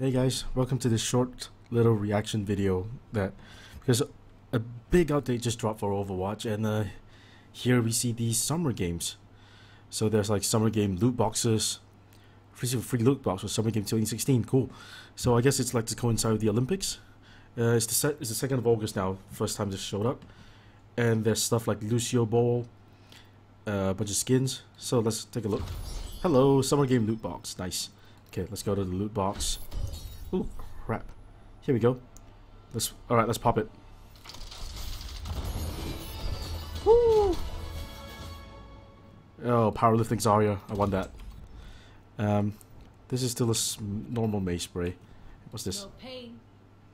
Hey guys, welcome to this short little reaction video that because a big update just dropped for Overwatch and uh, here we see these summer games. So there's like summer game loot boxes, free free loot box for summer game 2016. Cool. So I guess it's like to coincide with the Olympics. Uh, it's the. It's the second of August now. First time this showed up, and there's stuff like Lucio Ball, uh, a bunch of skins. So let's take a look. Hello, summer game loot box. Nice. Okay, let's go to the loot box. Ooh, crap. Here we go. Let's. All right, let's pop it. Woo! Oh, powerlifting Zarya. I want that. Um, this is still a normal mace spray. What's this? No pain,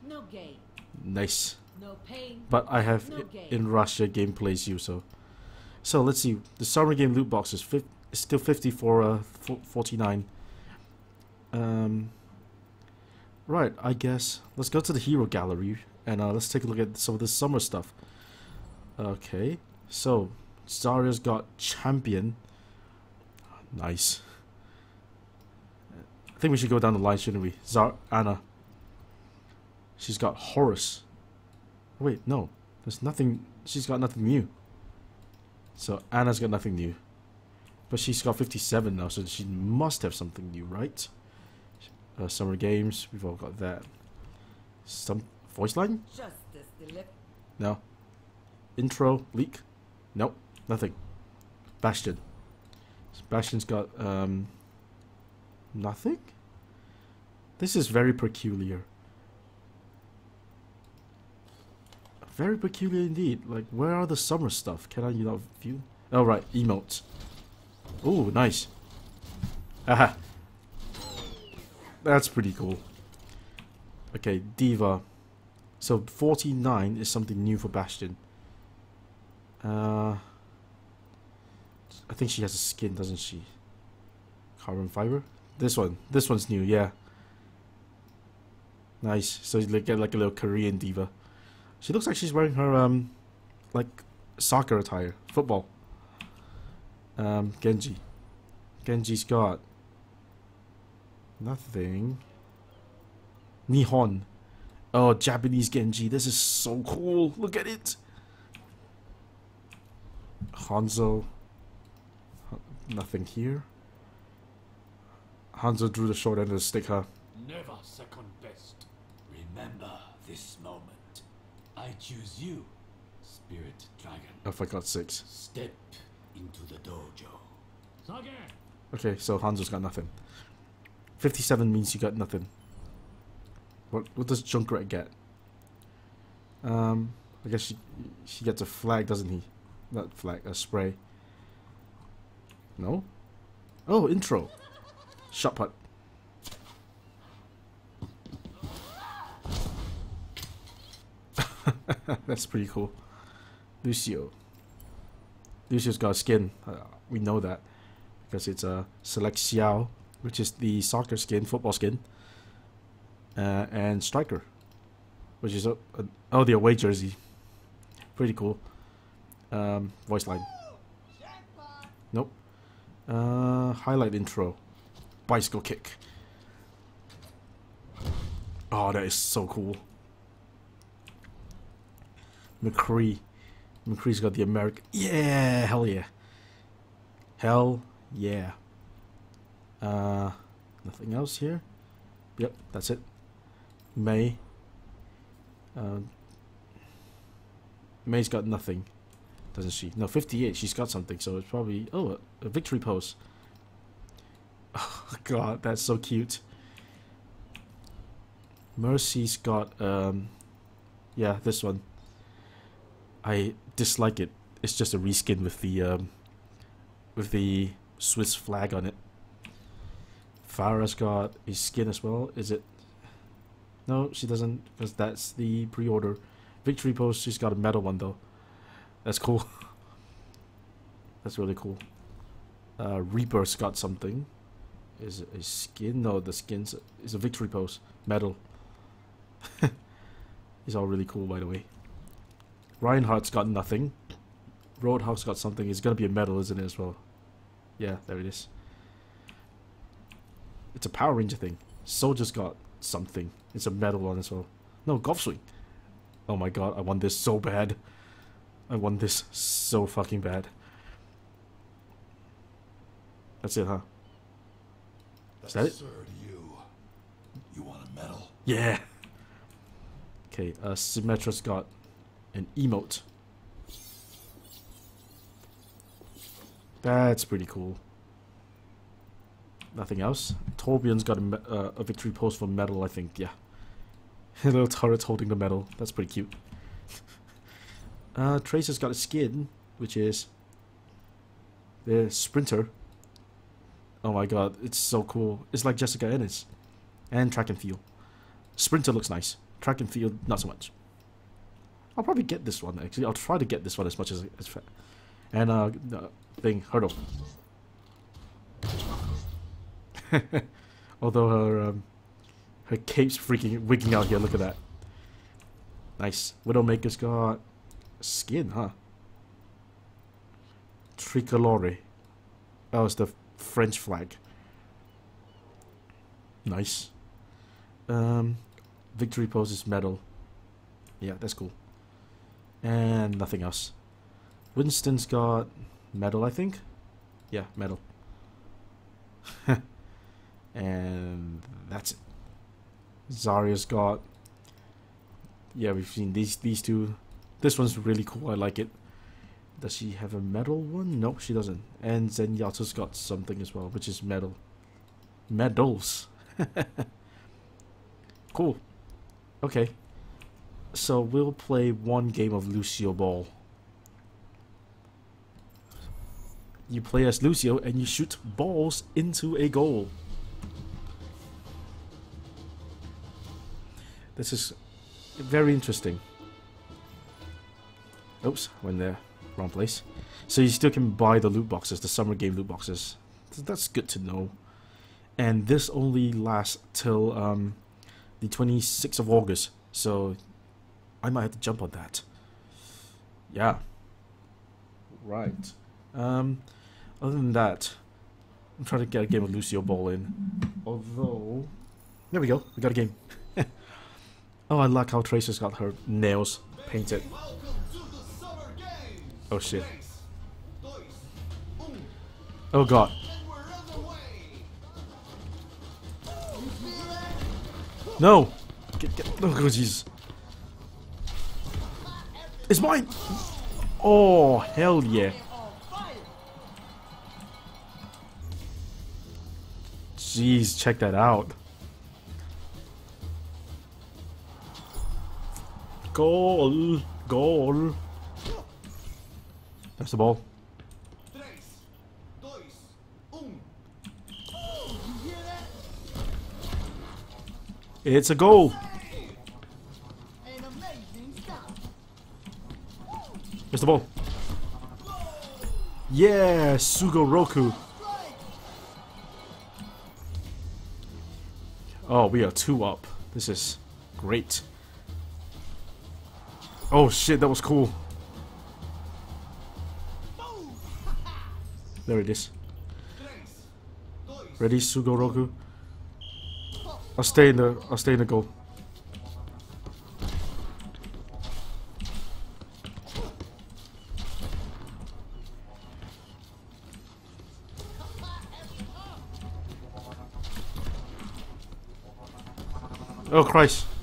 no gain. Nice. No pain. But I have no in Russia gameplays you so. So let's see. The summer game loot box is, is still 50 for uh, 49. Um, right, I guess. Let's go to the hero gallery and uh, let's take a look at some of the summer stuff. Okay, so Zarya's got champion. Nice. I think we should go down the line, shouldn't we? Zar Ana. She's got Horus. Wait, no. There's nothing. She's got nothing new. So Ana's got nothing new. But she's got 57 now, so she must have something new, right? Uh, summer games, we've all got that. Some voice line? No. Intro, leak? Nope, nothing. Bastion. Bastion's got um, nothing? This is very peculiar. Very peculiar indeed. Like, where are the summer stuff? Can I, you know, view? Oh, right, emotes. Oh, nice. Aha. That's pretty cool. Okay, D.Va. So 49 is something new for Bastion. Uh, I think she has a skin, doesn't she? Carbon fiber? This one. This one's new, yeah. Nice. So you get like a little Korean diva. She looks like she's wearing her, um, like, soccer attire. Football. Um, Genji. Genji's got nothing. Nihon. Oh, Japanese Genji. This is so cool. Look at it. Hanzo. Nothing here. Hanzo drew the short end of the stick, huh? Never second best. Remember this moment. I choose you, Spirit Dragon. Oh, if I got six. Step into the dojo. Sage. Okay, so Hanzo's got nothing. 57 means you got nothing. What what does Junkrat get? Um, I guess she she gets a flag, doesn't he? Not flag, a spray. No? Oh, intro. Shot put. That's pretty cool. Lucio. Lucio's got a skin. Uh, we know that because it's a Seleção, which is the soccer skin, football skin, uh, and Striker, which is a, a, oh the away jersey. Pretty cool. Um, voice line. Nope. Uh, highlight intro. Bicycle kick. Oh, that is so cool. McCree. McCree's got the American. Yeah, hell yeah. Hell yeah. Uh, nothing else here. Yep, that's it. Mei. Uh, Mei's got nothing, doesn't she? No, 58. She's got something, so it's probably oh a, a victory pose. Oh God, that's so cute. Mercy's got um, yeah, this one. I dislike it. It's just a reskin with the um, with the Swiss flag on it. Pharah's got a skin as well. Is it? No, she doesn't, because that's the pre-order. Victory Post, she's got a metal one though. That's cool. that's really cool. Uh, Reaper's got something. Is it a skin? No, the skin's is a victory post. Metal. He's all really cool, by the way. Reinhardt's got nothing. Roadhog's got something. It's gonna be a medal, isn't it, as well? Yeah, there it is. It's a Power Ranger thing. Soldier's got something. It's a metal one as well. No, golf swing. Oh my god, I want this so bad. I want this so fucking bad. That's it, huh? Is that it? You. You want a medal? Yeah. Okay, uh, Symmetra's got an emote. That's pretty cool. Nothing else. Torbjorn's got a, uh, a victory pose for medal, I think. Yeah. Little turret holding the medal. That's pretty cute. uh, Tracer's got a skin, which is the sprinter. Oh my god, it's so cool. It's like Jessica Ennis. And track and field. Sprinter looks nice. Track and field, not so much. I'll probably get this one, actually. I'll try to get this one as much as... as and, uh, thing, hurdle. Although her, um, her cape's freaking wigging out here, look at that. Nice. Widowmaker's got skin, huh? Tricolore. Oh, it's the French flag. Nice. Um, victory poses medal. Yeah, that's cool. And nothing else. Winston's got medal, I think. Yeah, medal. and that's it. Zarya's got. Yeah, we've seen these these two. This one's really cool. I like it. Does she have a metal one? No, she doesn't. And Zenyatta's got something as well, which is metal. Medals. cool. Okay. So we'll play one game of Lucio Ball. You play as Lucio and you shoot balls into a goal. This is very interesting. Oops, went there. Wrong place. So you still can buy the loot boxes, the summer game loot boxes. That's good to know. And this only lasts till um, the 26th of August. So I might have to jump on that. Yeah. Right. Um, other than that, I'm trying to get a game of Lucio Ball in. Although, there we go. We got a game. Oh, I like how Tracer's got her nails painted. Oh shit. Oh god. No! Get, get, oh, Jesus. It's mine! Oh, hell yeah. Jeez, check that out. Goal! Goal! That's the ball. Tres, dos, un. It's a goal! Amazing the ball? Yeah, Sugoroku. Oh, we are two up. This is great. Oh shit, that was cool. There it is. Ready, Sugoroku? I'll stay in the I'll stay in the goal. Oh Christ.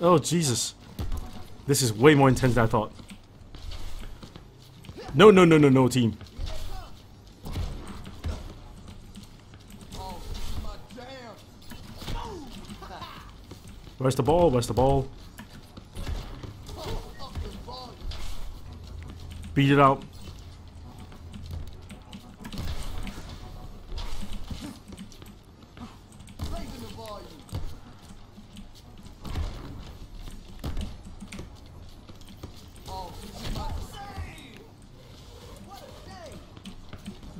Oh Jesus. This is way more intense than I thought. No no no no no team. Where's the ball? Where's the ball? Beat it out.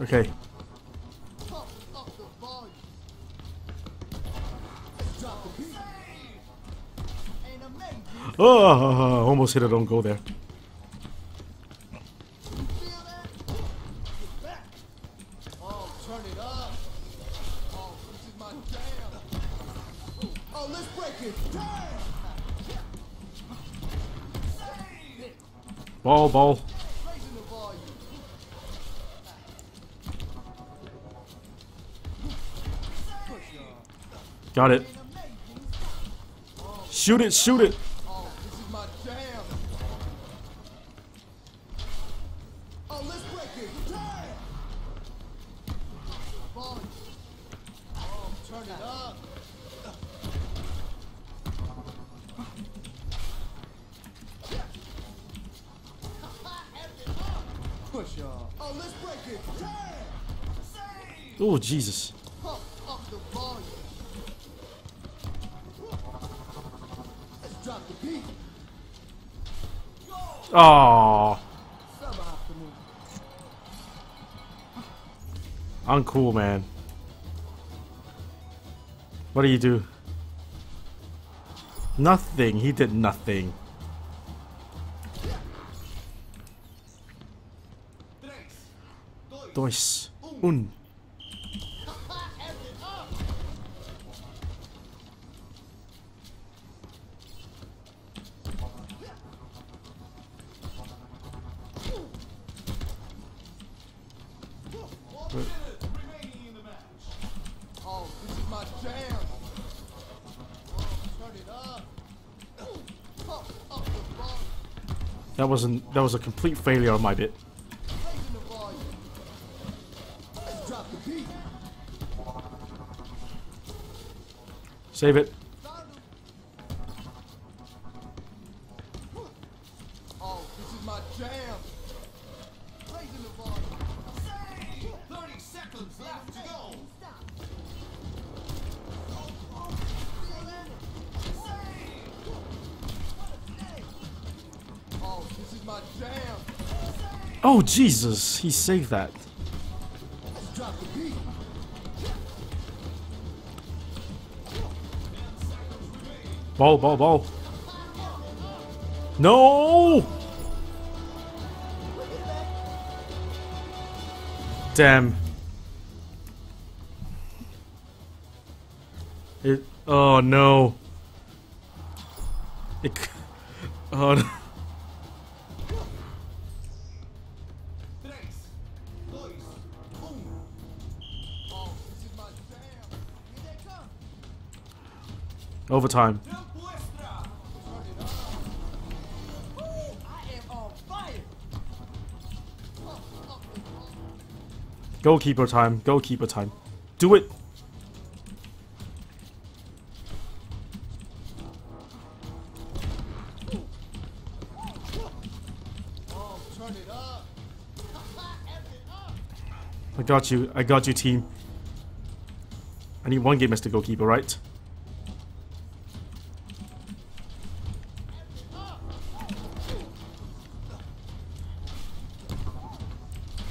Okay. beat. An amazing Oh, oh, oh, oh almost hit it. Don't go there. Feel that? Got it. Shoot it, shoot it. Oh, this Oh, uncool, man. What do you do? Nothing. He did nothing. Dois. Un. That wasn't. That was a complete failure on my bit. Save it. Oh, Jesus. He saved that. Ball, ball, ball. No! Damn. It. Oh no. It. Oh no. Volume. Goalkeeper time. Goalkeeper time. Do it. Oh, turn it up. I got you. I got you, team. I need one game as the goalkeeper, right?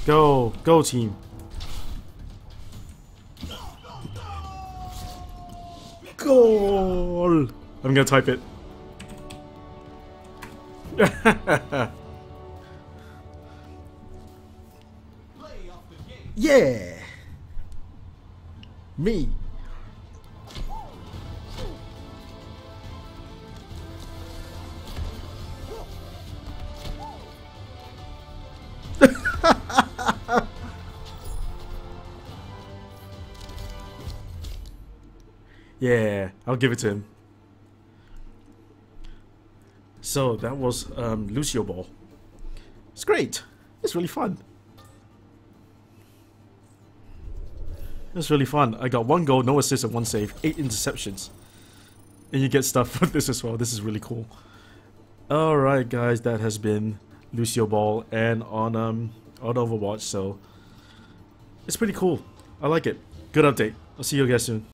Go, go, team. Goal! I'm gonna type it. yeah! Me. Yeah, I'll give it to him. So that was um, Lucio Ball. It's great. It's really fun. It's really fun. I got one goal, no assist, and one save, eight interceptions, and you get stuff for this as well. This is really cool. All right, guys, that has been Lucio Ball and on um on Overwatch. So it's pretty cool. I like it. Good update. I'll see you guys soon.